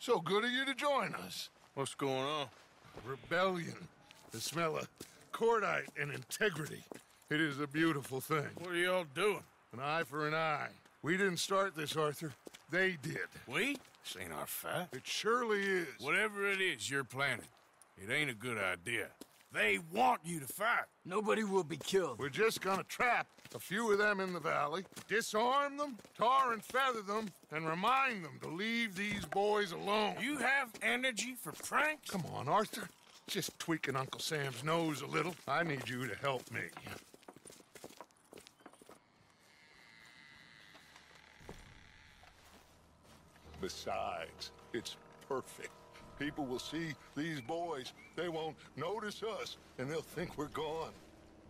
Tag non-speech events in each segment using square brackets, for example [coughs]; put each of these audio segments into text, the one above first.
So good of you to join us. What's going on? Rebellion. The smell of cordite and integrity. It is a beautiful thing. What are y'all doing? An eye for an eye. We didn't start this, Arthur. They did. We? This ain't our fight. It surely is. Whatever it is you're planning, it ain't a good idea. They want you to fight. Nobody will be killed. We're just gonna trap a few of them in the valley, disarm them, tar and feather them, and remind them to leave these boys alone. You have energy for pranks? Come on, Arthur. Just tweaking Uncle Sam's nose a little. I need you to help me. Besides, it's perfect. People will see these boys. They won't notice us, and they'll think we're gone.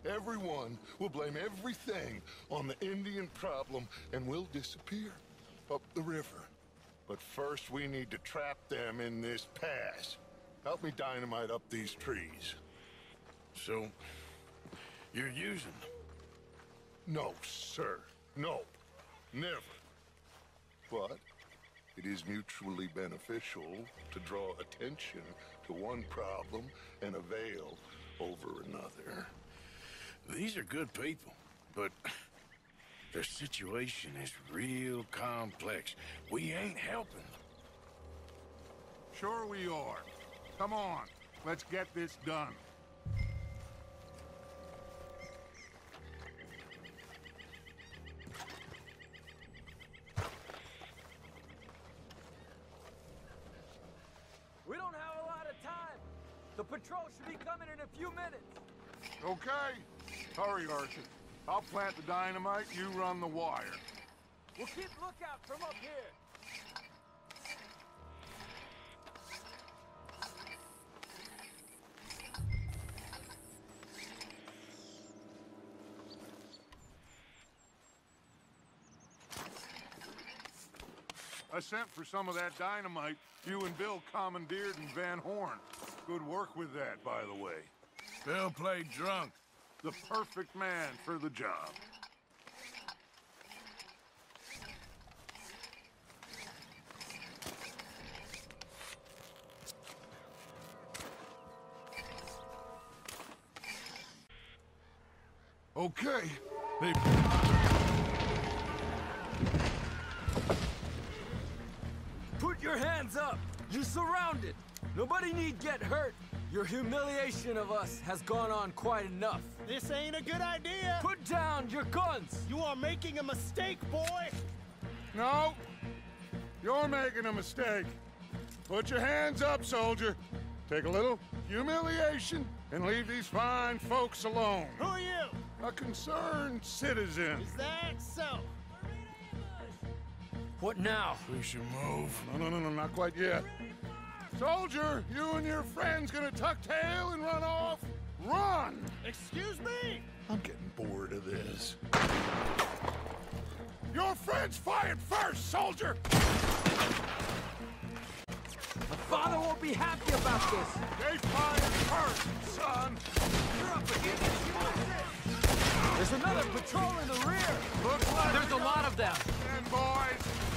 Everyone will blame everything on the Indian problem, and we'll disappear up the river. But first, we need to trap them in this pass. Help me dynamite up these trees. So, you're using them? No, sir. No. Never. But it is mutually beneficial to draw attention to one problem and avail over another. These are good people, but their situation is real complex. We ain't helping them. Sure we are. Come on, let's get this done. In a few minutes. Okay. Hurry, Archie. I'll plant the dynamite, you run the wire. We'll keep lookout from up here. I sent for some of that dynamite you and Bill commandeered in Van Horn. Good work with that, by the way. Bill played drunk. The perfect man for the job. Okay. They... Put your hands up! You're surrounded! Nobody need get hurt! Your humiliation of us has gone on quite enough. This ain't a good idea. Put down your guns! You are making a mistake, boy. No! You're making a mistake. Put your hands up, soldier. Take a little humiliation and leave these fine folks alone. Who are you? A concerned citizen. Is that so? What now? We should move. No, no, no, no, not quite yet. Soldier, you and your friends gonna tuck tail and run off? Run! Excuse me? I'm getting bored of this. Your friends fired first, soldier! My father won't be happy about this! They fired first, son! You're up against it! There's another patrol in the rear! Looks like There's a lot of them! Stand, boys!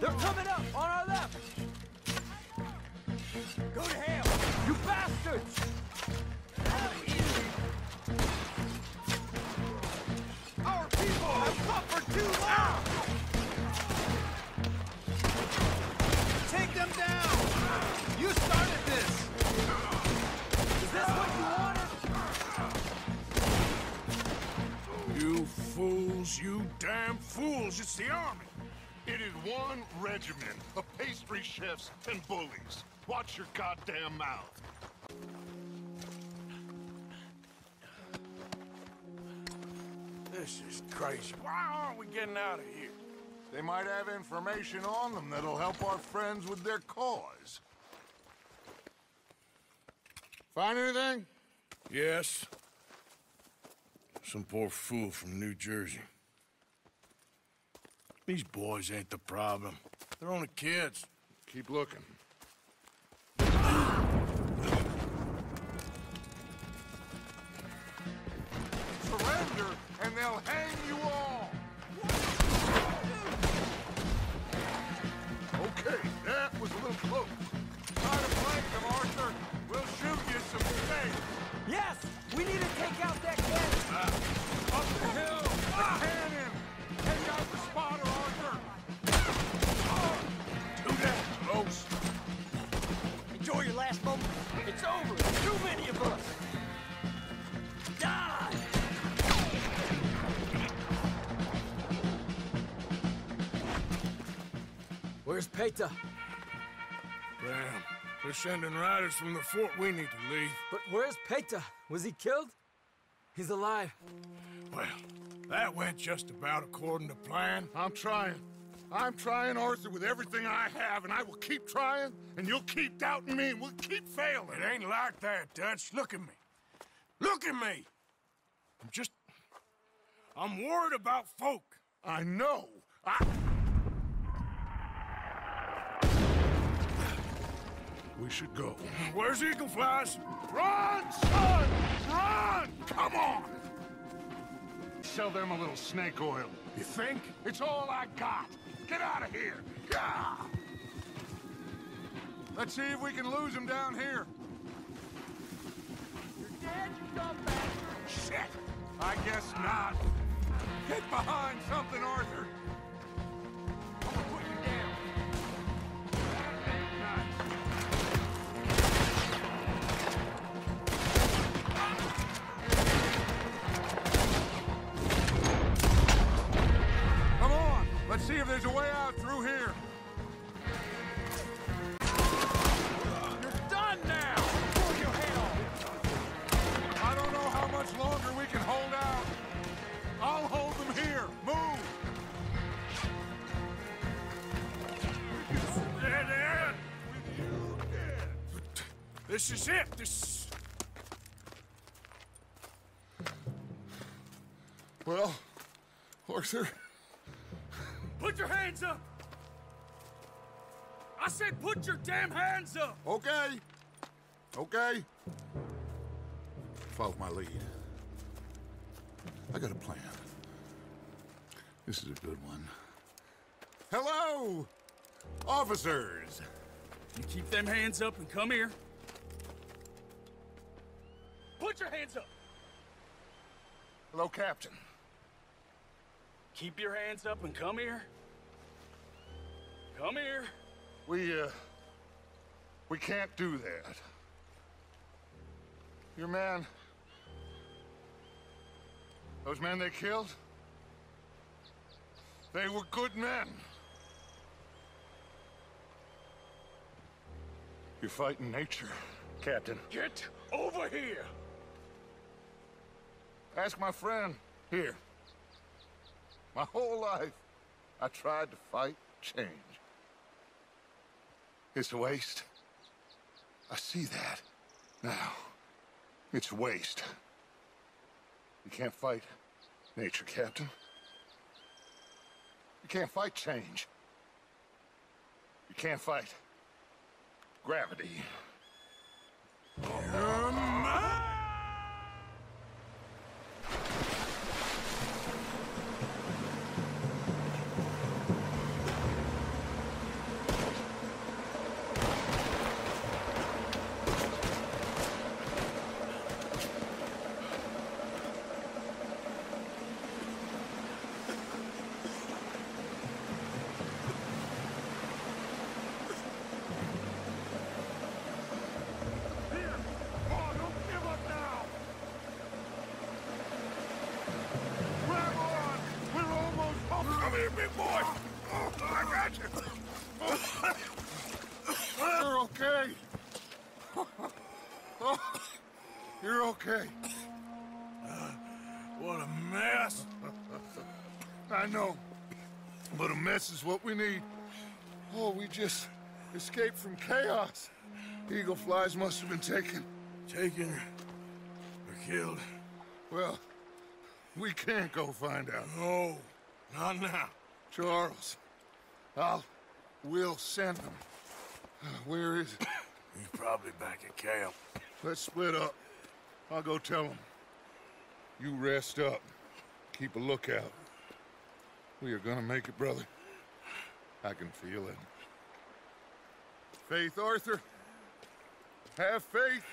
They're coming up on our left! Go to hell! You bastards! Our people have suffered too long. Take them down. You started this. Is this what you wanted? You fools, you damn fools. It's the army. It is one regiment of pastry chefs and bullies. Watch your goddamn mouth. This is crazy. Why aren't we getting out of here? They might have information on them that'll help our friends with their cause. Find anything? Yes. Some poor fool from New Jersey. These boys ain't the problem. They're only kids. Keep looking. Where's Paytah? Damn. They're sending riders from the fort. We need to leave. But where's Paytah? Was he killed? He's alive. Well, that went just about according to plan. I'm trying. I'm trying, Arthur, with everything I have, and I will keep trying, and you'll keep doubting me, and we'll keep failing. It ain't like that, Dutch. Look at me. Look at me! I'm just... I'm worried about folk. I know. I... We should go. Where's Eagle Flies? Run, son! Run! Come on! Sell them a little snake oil. You think? It's all I got. Get out of here. Yeah! Let's see if we can lose them down here. Shit! I guess not. Get behind something, Arthur. This is it. This. Well, Arthur, Put your hands up! I said put your damn hands up! okay. Okay. Follow my lead. I got a plan. This is a good one. Hello, officers. You keep them hands up and come here. Put your hands up! Hello, Captain. Keep your hands up and come here. Come here. We, uh, we can't do that. Your man, those men they killed, they were good men. You're fighting nature, Captain. Get over here. Ask my friend here. My whole life, I tried to fight change. It's a waste. I see that now. It's waste. You can't fight nature, Captain. You can't fight change. You can't fight gravity. Here! Come on, don't give up now! Grab on! We're almost home! Come here, big boy. I got you. You're okay. Oh, you're okay. [sighs] What a mess. [laughs] I know. But a mess is what we need. Oh, we just escaped from chaos. Eagle Flies must have been taken. Taken or killed. Well, we can't go find out. No, not now. Charles, I'll... We'll send them. Where is it? [coughs] He's probably back at camp. Let's split up. I'll go tell them. You rest up. keep a lookout. We are gonna make it, brother. I can feel it. Faith, Arthur. Have faith.